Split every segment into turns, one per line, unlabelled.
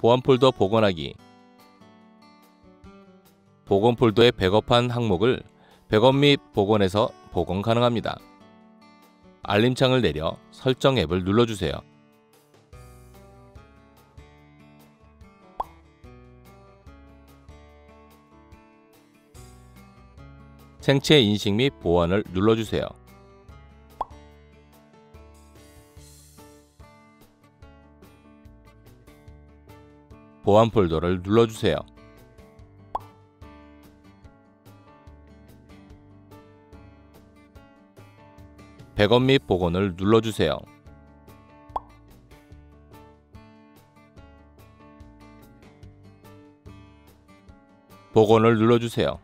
보안 폴더 복원하기 복원 폴더에 백업한 항목을 백업 및 복원해서 복원 가능합니다. 알림창을 내려 설정 앱을 눌러주세요. 생체 인식 및 보안을 눌러주세요. 보안 폴더를 눌러주세요. 백업 및 복원을 눌러주세요. 복원을 눌러주세요.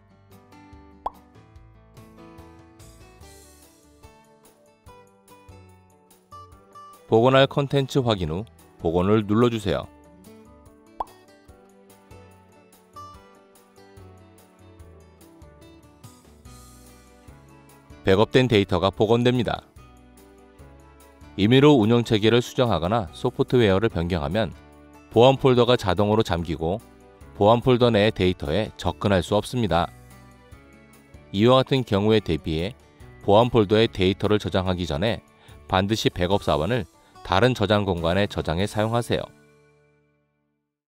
복원할 컨텐츠 확인 후 복원을 눌러주세요. 백업된 데이터가 복원됩니다. 임의로 운영 체계를 수정하거나 소프트웨어를 변경하면 보안 폴더가 자동으로 잠기고 보안 폴더 내의 데이터에 접근할 수 없습니다. 이와 같은 경우에 대비해 보안 폴더의 데이터를 저장하기 전에 반드시 백업 사원을 다른 저장 공간에 저장해 사용하세요.